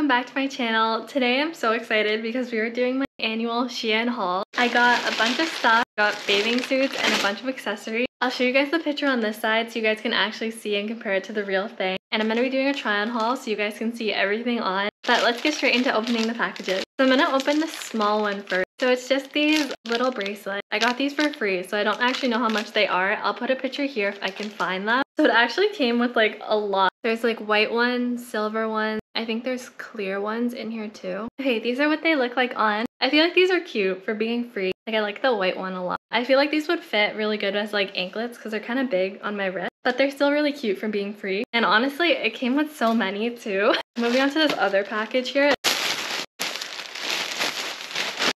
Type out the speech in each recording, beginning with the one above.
welcome back to my channel. Today I'm so excited because we are doing my annual Shein haul. I got a bunch of stuff, got bathing suits and a bunch of accessories. I'll show you guys the picture on this side so you guys can actually see and compare it to the real thing. And I'm going to be doing a try on haul so you guys can see everything on. But let's get straight into opening the packages. So I'm going to open the small one first. So it's just these little bracelets. I got these for free, so I don't actually know how much they are. I'll put a picture here if I can find them. So it actually came with like a lot. There's like white ones, silver ones. I think there's clear ones in here too. Okay, these are what they look like on. I feel like these are cute for being free. Like I like the white one a lot. I feel like these would fit really good as like anklets because they're kind of big on my wrist. But they're still really cute for being free. And honestly, it came with so many too. Moving on to this other package here.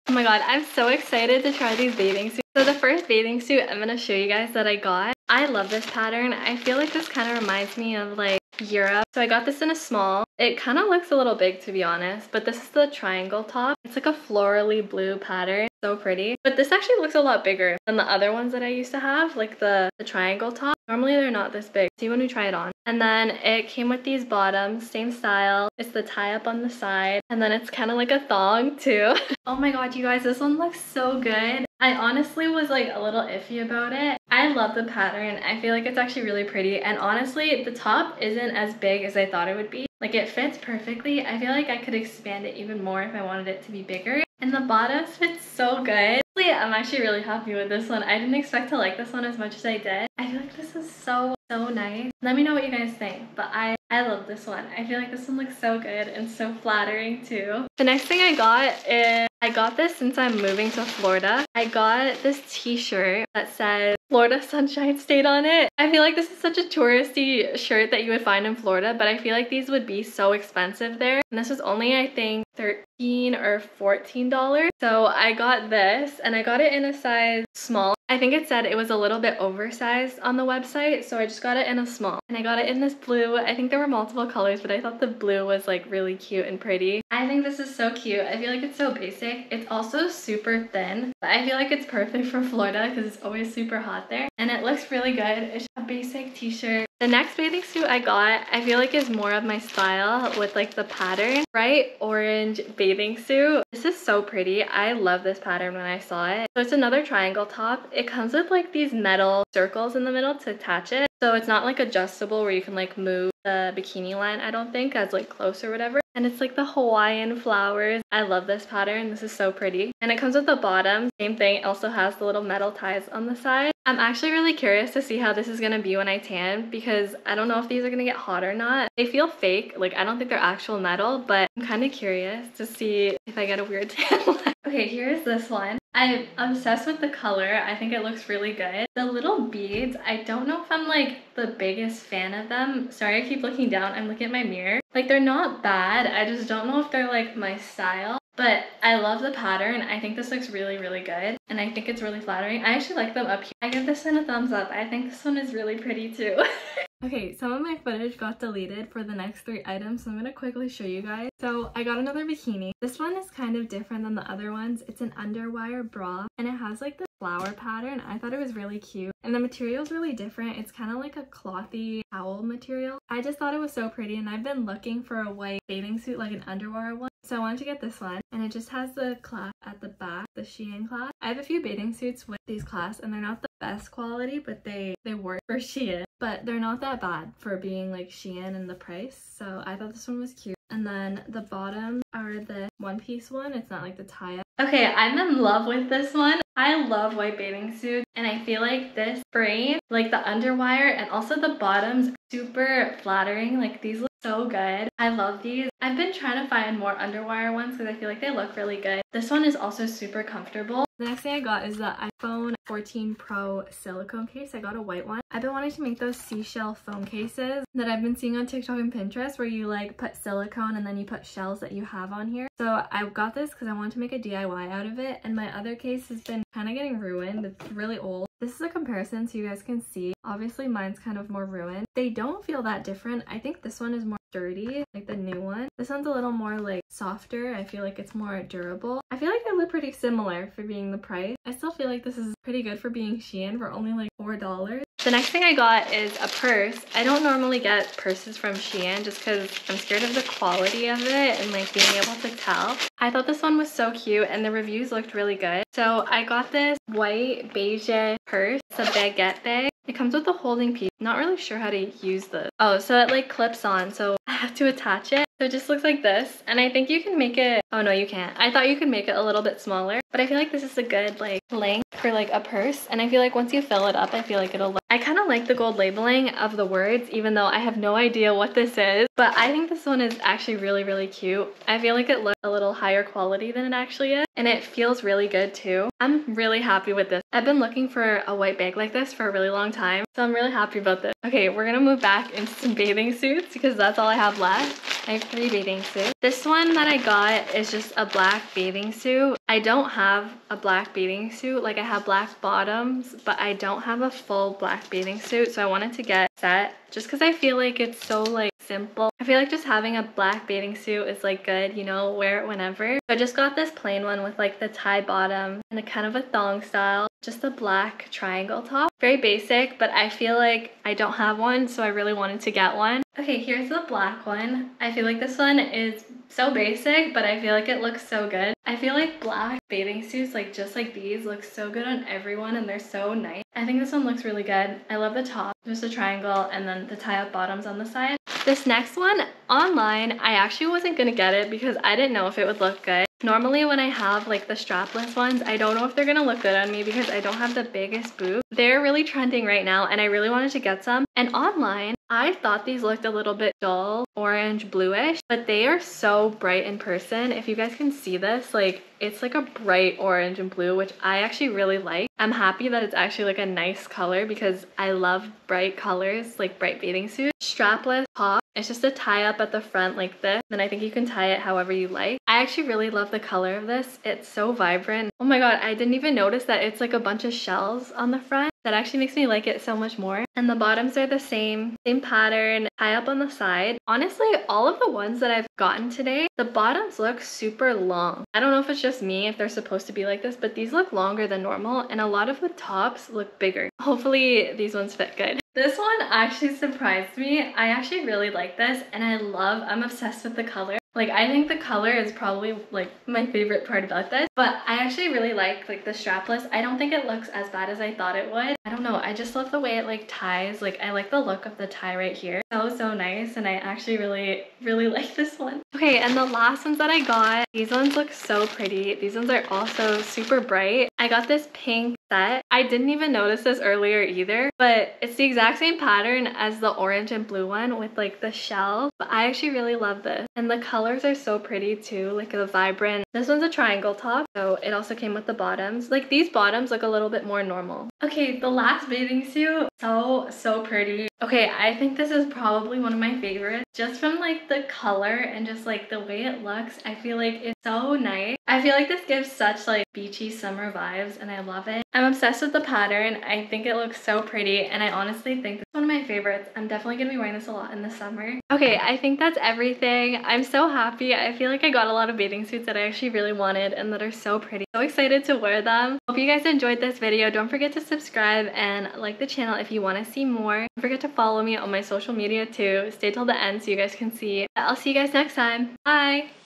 Oh my god, I'm so excited to try these bathing suits. So the first bathing suit I'm going to show you guys that I got. I love this pattern. I feel like this kind of reminds me of like Europe. So I got this in a small. It kind of looks a little big to be honest, but this is the triangle top. It's like a florally blue pattern. So pretty. But this actually looks a lot bigger than the other ones that I used to have, like the, the triangle top. Normally they're not this big. See when we try it on. And then it came with these bottoms, same style. It's the tie up on the side. And then it's kind of like a thong too. oh my god, you guys, this one looks so good. I honestly was like a little iffy about it. I love the pattern. I feel like it's actually really pretty. And honestly, the top isn't as big as I thought it would be. Like it fits perfectly. I feel like I could expand it even more if I wanted it to be bigger. And the bottoms fit so good. I'm actually really happy with this one. I didn't expect to like this one as much as I did. I feel like this is so, so nice. Let me know what you guys think, but I, I love this one. I feel like this one looks so good and so flattering too. The next thing I got is, I got this since I'm moving to Florida. I got this t-shirt that says Florida Sunshine State on it. I feel like this is such a touristy shirt that you would find in Florida, but I feel like these would be so expensive there. And this was only, I think, 13 or $14. So I got this and I got it in a size small. I think it said it was a little bit oversized on the website, so I just got it in a small. And I got it in this blue. I think there were multiple colors, but I thought the blue was like really cute and pretty. I think this is so cute. I feel like it's so basic. It's also super thin, but I feel like it's perfect for Florida because it's always super hot there. And it looks really good. It's a basic t-shirt. The next bathing suit I got, I feel like is more of my style with like the pattern. Bright orange bathing suit. This is so pretty. I love this pattern when I saw it. So it's another triangle top. It comes with like these metal circles in the middle to attach it. So it's not like adjustable where you can like move the bikini line, I don't think, as like close or whatever. And it's like the Hawaiian flowers. I love this pattern. This is so pretty. And it comes with the bottom. Same thing. It also has the little metal ties on the side. I'm actually really curious to see how this is going to be when I tan because I don't know if these are going to get hot or not. They feel fake. Like, I don't think they're actual metal, but I'm kind of curious to see if I get a weird tan. okay, here's this one. I'm obsessed with the color. I think it looks really good. The little beads, I don't know if I'm like the biggest fan of them. Sorry, I keep looking down. I'm looking at my mirror. Like they're not bad. I just don't know if they're like my style. But I love the pattern. I think this looks really, really good. And I think it's really flattering. I actually like them up here. I give this one a thumbs up. I think this one is really pretty too. Okay, some of my footage got deleted for the next three items, so I'm going to quickly show you guys. So I got another bikini. This one is kind of different than the other ones. It's an underwire bra, and it has like the flower pattern. I thought it was really cute. And the material is really different. It's kind of like a clothy towel material. I just thought it was so pretty, and I've been looking for a white bathing suit, like an underwire one. So I wanted to get this one and it just has the clasp at the back, the Shein clasp. I have a few bathing suits with these clasps and they're not the best quality, but they, they work for Shein. But they're not that bad for being like Shein and the price. So I thought this one was cute. And then the bottom are the one piece one. It's not like the tie up. Okay, I'm in love with this one. I love white bathing suits and I feel like this frame, like the underwire and also the bottoms, super flattering. Like these look so good. I love these. I've been trying to find more underwire ones because I feel like they look really good. This one is also super comfortable. The next thing I got is the iPhone 14 Pro silicone case. I got a white one. I've been wanting to make those seashell phone cases that I've been seeing on TikTok and Pinterest where you like put silicone and then you put shells that you have on here. So I got this because I wanted to make a DIY out of it and my other case has been kind of getting ruined. It's really old. This is a comparison so you guys can see. Obviously mine's kind of more ruined. They don't feel that different. I think this one is more sturdy, like the new one. This one's a little more like softer. I feel like it's more durable. I feel like they look pretty similar for being the price. I still feel like this is pretty good for being Shein for only like $4. The next thing I got is a purse. I don't normally get purses from Shein just because I'm scared of the quality of it and like being able to tell. I thought this one was so cute and the reviews looked really good. So I got this white beige purse. It's a baguette bag. It comes with a holding piece. Not really sure how to use this. Oh, so it like clips on. So I have to attach it. So it just looks like this. And I think you can make it, oh no, you can't. I thought you could make it a little bit smaller, but I feel like this is a good like length for like a purse. And I feel like once you fill it up, I feel like it'll look, I kind of like the gold labeling of the words, even though I have no idea what this is, but I think this one is actually really, really cute. I feel like it looks a little higher quality than it actually is. And it feels really good too. I'm really happy with this. I've been looking for a white bag like this for a really long time. So I'm really happy about this. Okay, we're gonna move back into some bathing suits because that's all I have left. I have three bathing suits. This one that I got is just a black bathing suit. I don't have a black bathing suit. Like I have black bottoms, but I don't have a full black bathing suit. So I wanted to get set just because I feel like it's so like simple. I feel like just having a black bathing suit is like good, you know, wear it whenever. So I just got this plain one with like the tie bottom and a kind of a thong style just a black triangle top. Very basic, but I feel like I don't have one, so I really wanted to get one. Okay, here's the black one. I feel like this one is so basic, but I feel like it looks so good. I feel like black bathing suits, like just like these, look so good on everyone and they're so nice. I think this one looks really good. I love the top, just a triangle and then the tie-up bottoms on the side. This next one, online, I actually wasn't gonna get it because I didn't know if it would look good. Normally when I have like the strapless ones, I don't know if they're gonna look good on me because I don't have the biggest boob. They're really trending right now and I really wanted to get some. And online, I thought these looked a little bit dull, orange, bluish, but they are so bright in person. If you guys can see this, like it's like a bright orange and blue, which I actually really like. I'm happy that it's actually like a nice color because I love bright colors, like bright bathing suits. Strapless top. It's just a tie up at the front like this. Then I think you can tie it however you like. I actually really love the color of this. It's so vibrant. Oh my god, I didn't even notice that it's like a bunch of shells on the front. That actually makes me like it so much more. And the bottoms are the same, same pattern, tie up on the side. Honestly, all of the ones that I've gotten today, the bottoms look super long. I don't know if it's just me, if they're supposed to be like this, but these look longer than normal and a lot of the tops look bigger. Hopefully these ones fit good. This one actually surprised me. I actually really like this and I love, I'm obsessed with the color. Like I think the color is probably like my favorite part about this, but I actually really like like the strapless. I don't think it looks as bad as I thought it would. I don't know, I just love the way it like ties. Like I like the look of the tie right here. So, so nice and I actually really, really like this one. Okay, and the last ones that I got, these ones look so pretty. These ones are also super bright. I got this pink set. I didn't even notice this earlier either, but it's the exact same pattern as the orange and blue one with like the shell. But I actually really love this. And the colors are so pretty too, like the vibrant. This one's a triangle top, so it also came with the bottoms. Like these bottoms look a little bit more normal. Okay, the last bathing suit, so, so pretty. Okay, I think this is probably one of my favorites. Just from like the color and just like the way it looks, I feel like it's so nice. I feel like this gives such like beachy summer vibes and I love it. I'm obsessed with the pattern. I think it looks so pretty and I honestly think this is one of my favorites. I'm definitely gonna be wearing this a lot in the summer. Okay, I think that's everything. I'm so happy. I feel like I got a lot of bathing suits that I actually really wanted and that are so pretty. So excited to wear them. Hope you guys enjoyed this video. Don't forget to subscribe and like the channel if you want to see more. Don't forget to follow me on my social media too. Stay till the end so you guys can see. I'll see you guys next time. Bye!